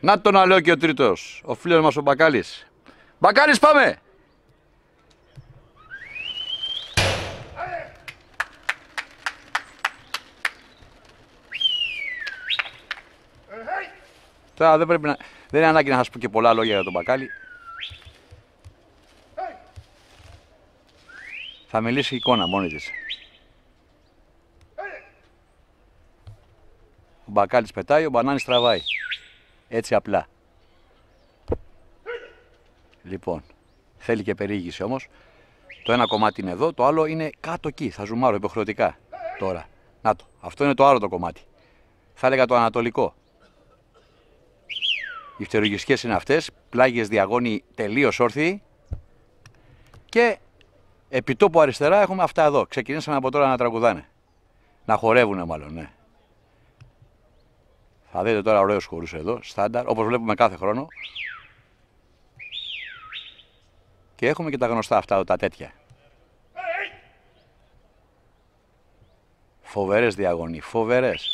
Να το να λέω και ο τρίτος, ο φίλος μας ο Μπακάλης. Μπακάλης πάμε! Τώρα δεν, πρέπει να, δεν είναι ανάγκη να σας πω και πολλά λόγια για τον Μπακάλη. Θα μιλήσει η εικόνα μόνη της. Ο Μπακάλης πετάει, ο Μπανάνης τραβάει. Έτσι απλά. Λοιπόν, θέλει και περιήγηση όμως. Το ένα κομμάτι είναι εδώ, το άλλο είναι κάτω εκεί. Θα ζουμάρω υποχρεωτικά τώρα. Να το, αυτό είναι το άλλο το κομμάτι. Θα έλεγα το ανατολικό. Οι φτερογισκές είναι αυτές, πλάγιες διαγώνοι τελείως όρθιοι και επιτόπου αριστερά έχουμε αυτά εδώ. Ξεκινήσαμε από τώρα να τραγουδάνε. Να χορεύουν μάλλον, ναι. Θα δείτε τώρα ωραίους χορούς εδώ, στάνταρ, όπως βλέπουμε κάθε χρόνο. Και έχουμε και τα γνωστά αυτά, τα τέτοια. Φοβερές διαγωνοί, φοβερές.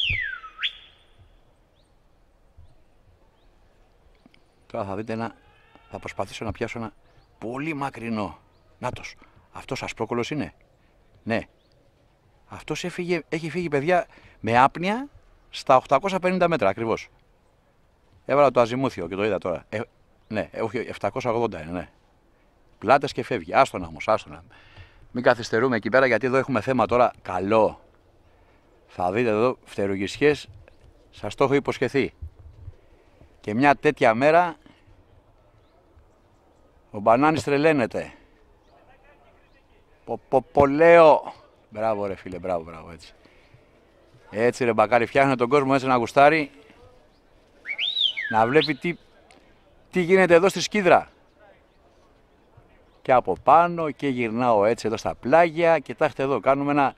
Τώρα θα δείτε ένα, θα προσπαθήσω να πιάσω ένα πολύ μακρινό. Νάτος, αυτός ασπρόκολος είναι. Ναι. Αυτός έφυγε, έχει φύγει παιδιά με άπνοια στα 850 μέτρα ακριβώς. Έβαλα το αζημούθιο και το είδα τώρα. Ε, ναι, όχι, 780 είναι, ναι. Πλάτες και φεύγει. Άστονα όμως, άστονα. Μην καθυστερούμε εκεί πέρα γιατί εδώ έχουμε θέμα τώρα καλό. Θα δείτε εδώ φτερουγισιές, σας το έχω υποσχεθεί. Και μια τέτοια μέρα ο μπανάνης τρελαίνεται. Πο, πο, πο, λέω. Μπράβο ρε φίλε, μπράβο, μπράβο έτσι. Έτσι ρε μπακάρι, φτιάχνει τον κόσμο έτσι να γουστάρει. Να βλέπει τι, τι γίνεται εδώ στη σκίδρα. Και από πάνω και γυρνάω έτσι εδώ στα πλάγια. Κοιτάξτε εδώ, κάνουμε ένα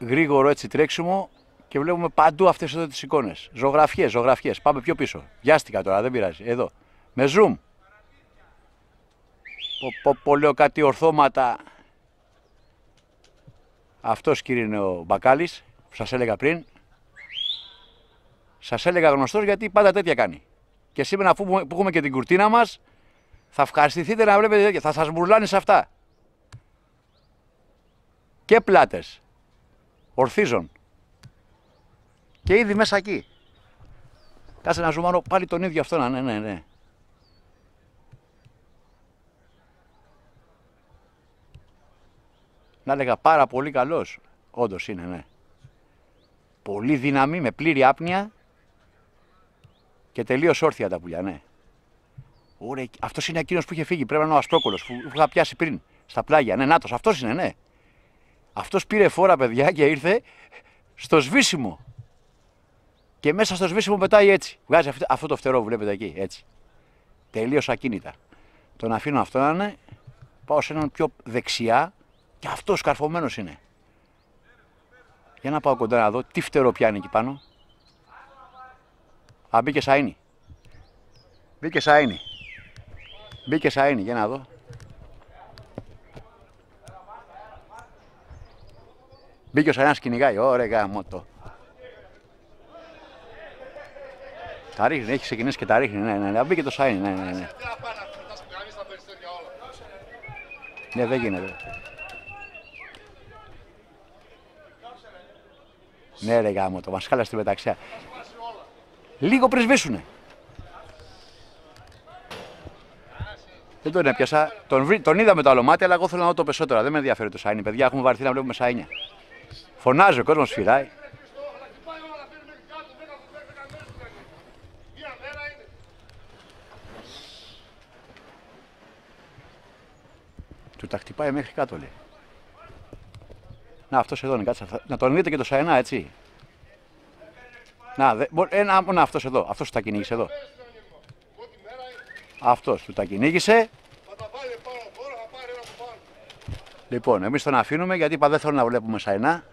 γρήγορο έτσι τρέξιμο και βλέπουμε παντού αυτές εδώ τις εικόνες. Ζωγραφιές, ζωγραφιές. Πάμε πιο πίσω. Βιάστηκα τώρα, δεν πειράζει. Εδώ. Με zoom. Πω, πω, λέω κάτι ορθώματα. Αυτός κύριε είναι ο Μπακάλης, που σας έλεγα πριν. Σας έλεγα γνωστός γιατί πάντα τέτοια κάνει. Και σήμερα αφού που έχουμε και την κουρτίνα μας, θα ευχαριστηθείτε να βλέπετε τέτοια. Θα σας μπουρλάνε σε αυτά. Και πλάτες. Ορθίζων. Και ήδη μέσα εκεί. Κάτσε να ζουμάρω πάλι τον ίδιο αυτό να ναι, ναι, ναι. Να έλεγα πάρα πολύ καλός. Όντως είναι, ναι. Πολύ δύναμη, με πλήρη άπνοια και τελείως όρθια τα πουλιά, ναι. Ωραία, αυτός είναι εκείνος που είχε φύγει. Πρέπει να είναι ο Αστρόκολο που, που είχα πιάσει πριν στα πλάγια. Ναι, νάτος, αυτός είναι, ναι. Αυτός πήρε φόρα, παιδιά, και ήρθε στο σβήσιμο. Και μέσα στο σβήσιμο πετάει έτσι. Βγάζει αυτό, το φτερό που βλέπετε εκεί, έτσι. Τελείως ακίνητα. Τον αφήνω αυτό να είναι. Πάω σε έναν πιο δεξιά και αυτός καρφωμένος είναι. Για να πάω κοντά να δω τι φτερό πιάνει εκεί πάνω. Α, μπήκε σαΐνι. Μπήκε σαΐνι. Μπήκε σαΐνι, για να δω. Μπήκε ο Σαΐνας κυνηγάει, ωραία γάμο το. Τα ρίχνει, έχει ξεκινήσει και τα ρίχνει, ναι, ναι, ναι. Μπήκε το Σαΐνι, ναι, ναι, ναι. Ναι, δεν γίνεται. Ναι ρε γάμο το, μας χάλασε τη μεταξιά. Λίγο πριν σβήσουνε. Δεν τον έπιασα. Τον, τον είδα με το άλλο μάτι, αλλά εγώ θέλω να δω το περισσότερο. Δεν με ενδιαφέρει το σάινι. Παιδιά, έχουμε βαρθεί να βλέπουμε σάινια. Φωνάζει ο κόσμος, σφυράει. Του τα χτυπάει μέχρι κάτω λέει. Να, αυτός εδώ είναι, κάτσε. Να τον δείτε και το Σαϊνά, έτσι. Να, δε, ένα, να αυτός εδώ, αυτός τα κυνήγησε εδώ. Αυτός του τα κυνήγησε. Λοιπόν, εμείς τον αφήνουμε γιατί είπα δεν θέλω να βλέπουμε Σαϊνά.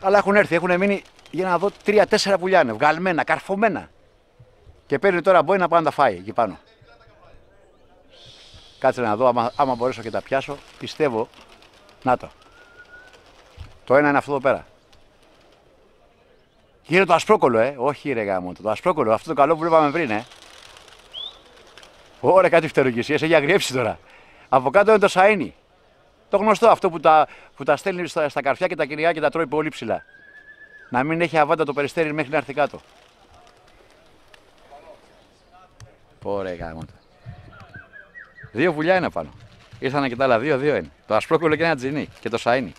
Αλλά έχουν έρθει, έχουν μείνει για να δω τρία-τέσσερα πουλιά είναι, βγαλμένα, καρφωμένα. Και παίρνει τώρα μπορεί να πάει να τα φάει εκεί πάνω. Κάτσε να δω άμα, άμα μπορέσω και τα πιάσω. Πιστεύω. Να το. Το ένα είναι αυτό εδώ πέρα. Γύρω το ασπρόκολο, ε. Όχι, ρε γάμο. Το ασπρόκολο, αυτό το καλό που βλέπαμε πριν, ε. Ωραία, κάτι φτεροκυσίε. Έχει αγριέψει τώρα. Από κάτω είναι το σαΐνι. Το γνωστό αυτό που τα, που τα στέλνει στα, στα καρφιά και τα κυνηγά και τα τρώει πολύ ψηλά. Να μην έχει αβάντα το περιστέρι μέχρι να έρθει κάτω. Ωραία, γάμο. Δύο βουλιά είναι πάνω. Ήρθαν και τα άλλα δύο, δύο είναι. Το ασπρόκολο και ένα τζινί και το σαΐνι.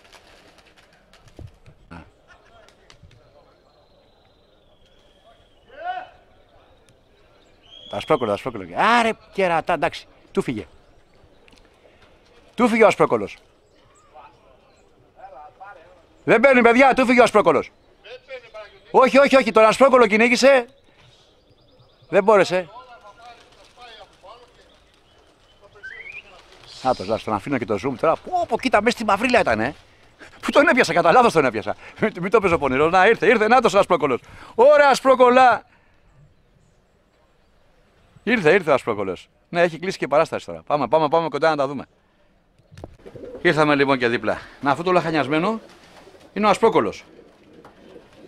Ασπρόκολο, το ασπρόκολο. Άρε κερατά, εντάξει. Του φύγε. Του φύγε ο ασπρόκολος. Δεν παίρνει παιδιά, του φύγε ο ασπρόκολος. Όχι, όχι, όχι, τον ασπρόκολο κυνήγησε. Δεν μπόρεσε. Να το ζάσω, τον αφήνω και το zoom τώρα. Πω, πω, κοίτα, μέσα στη μαυρίλα ήταν, ε. Πού τον έπιασα, κατά λάθος τον έπιασα. Μην το παίζω πονηρό. Να ήρθε, ήρθε, να το ασπρόκολος. Ωραία, ασπρόκολα. Ήρθε, ήρθε ο ασπρόκολο. Ναι, έχει κλείσει και παράσταση τώρα. Πάμε, πάμε, πάμε κοντά να τα δούμε. Ήρθαμε λοιπόν και δίπλα. Να, αυτό το λαχανιασμένο είναι ο ασπρόκολο.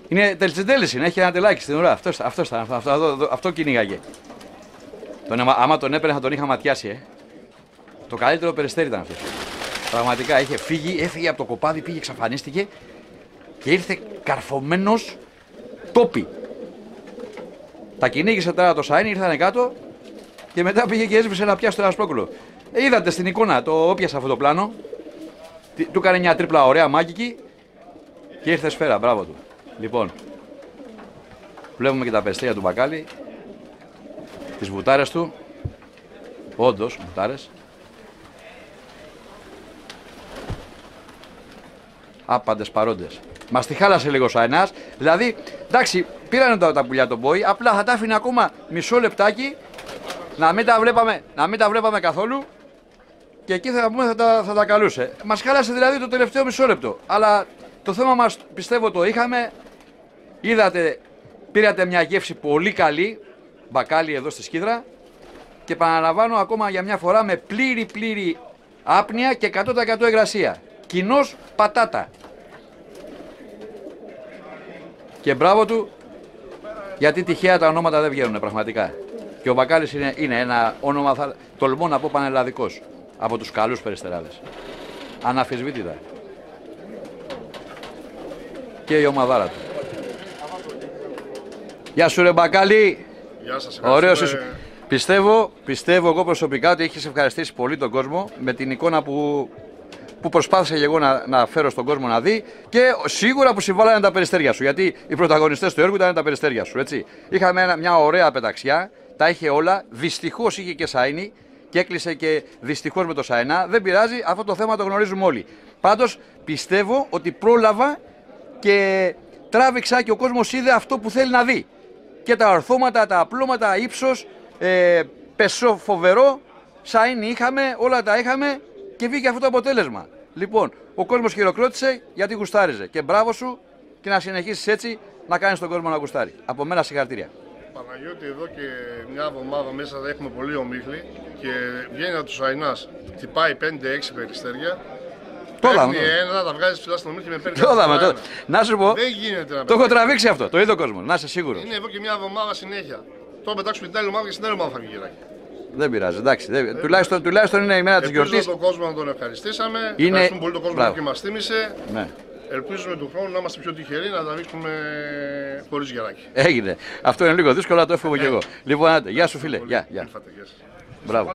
Είναι τελτσεντέλη, είναι, έχει ένα τελάκι στην ουρά. Αυτός, αυτός, αυτό, αυτό, αυτό, αυτό κυνήγαγε. Τον, άμα τον έπαιρνε θα τον είχα ματιάσει, ε. Το καλύτερο περιστέρι ήταν αυτός. Πραγματικά είχε φύγει, έφυγε από το κοπάδι, πήγε, εξαφανίστηκε και ήρθε καρφωμένος τόπι. Τα κυνήγησε τώρα το Σάιν, ήρθανε κάτω και μετά πήγε και έσβησε να πιάσει το ασπρόκουλο. Ε, είδατε στην εικόνα, το όπιασε αυτό το πλάνο. Του έκανε μια τρίπλα ωραία μάγικη και ήρθε σφαίρα. Μπράβο του. Λοιπόν, βλέπουμε και τα περιστέρια του μπακάλι, τις βουτάρες του. Όντως, βουτάρες. Άπαντες παρόντες. Μα τη χάλασε λίγο ο ένα. Δηλαδή, εντάξει, πήραν τα, τα πουλιά τον Μπόι, απλά θα τα άφηνε ακόμα μισό λεπτάκι να μην τα βλέπαμε, να μην τα βλέπαμε καθόλου και εκεί θα, πούμε, θα, τα, θα τα καλούσε. Μας χάλασε δηλαδή το τελευταίο μισό λεπτό. Αλλά το θέμα μας πιστεύω το είχαμε. Είδατε, πήρατε μια γεύση πολύ καλή, μπακάλι εδώ στη Σκύδρα και επαναλαμβάνω ακόμα για μια φορά με πλήρη πλήρη άπνοια και 100% υγρασία. Κοινός πατάτα. Και μπράβο του, γιατί τυχαία τα ονόματα δεν βγαίνουν πραγματικά. Και ο Μπακάλι είναι, είναι ένα όνομα, θα, τολμώ να πω πανελλαδικός. Από τους καλούς περιστεράδες. Αναφυσβήτητα. Και η ομαδάρα του. Γεια σου ρε Μπακάλι. Γεια σας. Ωραίος είσαι. Πιστεύω, πιστεύω εγώ προσωπικά ότι έχεις ευχαριστήσει πολύ τον κόσμο με την εικόνα που που προσπάθησα και εγώ να, να φέρω στον κόσμο να δει και σίγουρα που συμβάλλανε τα περιστέρια σου. Γιατί οι πρωταγωνιστές του έργου ήταν τα περιστέρια σου. Έτσι. Είχαμε ένα, μια ωραία πεταξιά, τα είχε όλα. Δυστυχώς είχε και Σάινι και έκλεισε και δυστυχώς με το Σάινα. Δεν πειράζει, αυτό το θέμα το γνωρίζουμε όλοι. Πάντως πιστεύω ότι πρόλαβα και τράβηξα και ο κόσμος είδε αυτό που θέλει να δει. Και τα ορθώματα, τα απλώματα, ύψος, ε, πεσό φοβερό, Σάινι είχαμε, όλα τα είχαμε και βγήκε αυτό το αποτέλεσμα. Λοιπόν, ο κόσμος χειροκρότησε γιατί γουστάριζε. Και μπράβο σου και να συνεχίσεις έτσι να κάνεις τον κόσμο να γουστάρει. Από μένα συγχαρητήρια. Παναγιώτη, εδώ και μια εβδομάδα μέσα θα έχουμε πολύ ομίχλη και βγαίνει από τους Αϊνάς. Χτυπάει 5-6 περιστέρια. Το είδαμε. ένα, τα βγάζει ψηλά στον ομίχλη με παίρνει. Το είδαμε. Το... Να σου πω. Δεν γίνεται να Το έχω τραβήξει αυτό. Το είδε ο κόσμος. Να είσαι σίγουρος. Είναι εδώ και μια εβδομάδα συνέχεια. Τώρα πετάξουμε την άλλη ομάδα και στην άλλη ομάδα θα βγει γυράκι. Δεν πειράζει, εντάξει. Δεν... Τουλάχιστον, τουλάχιστον είναι η μέρα της γιορτής. Ελπίζω τον κόσμο να τον ευχαριστήσαμε. Είναι... Ευχαριστούμε πολύ τον κόσμο Μπράβο. που μας θύμισε. Ναι. Ελπίζουμε του χρόνου να είμαστε πιο τυχεροί να τα δείξουμε χωρίς γεράκι. Έγινε. Αυτό είναι λίγο δύσκολο, αλλά το εύχομαι και εγώ. Λοιπόν, άντε, γεια σου φίλε. Γεια, γεια. Μπράβο.